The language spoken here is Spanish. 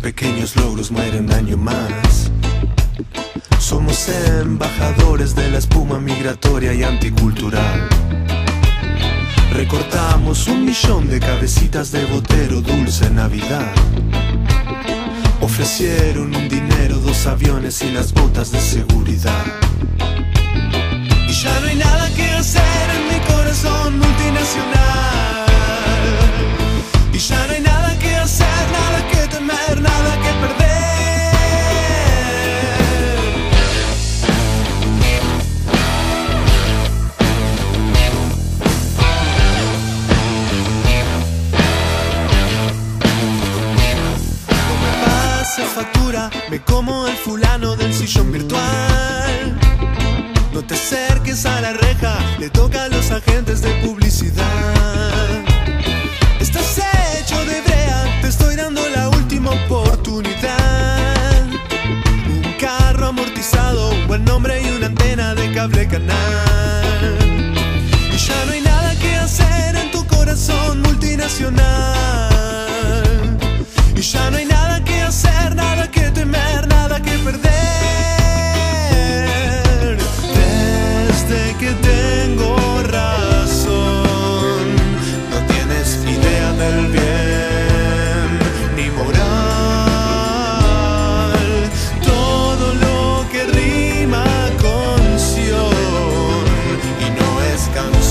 pequeños logros mueren año más. Somos embajadores de la espuma migratoria y anticultural. Recortamos un millón de cabecitas de botero dulce Navidad. Ofrecieron un dinero, dos aviones y las botas de seguridad. Factura, me como el fulano del sillón virtual. No te acerques a la reja, le toca a los agentes de publicidad. Estás hecho de brea, te estoy dando la última oportunidad. Un carro amortizado, un buen nombre y una antena de cable canal. descanso.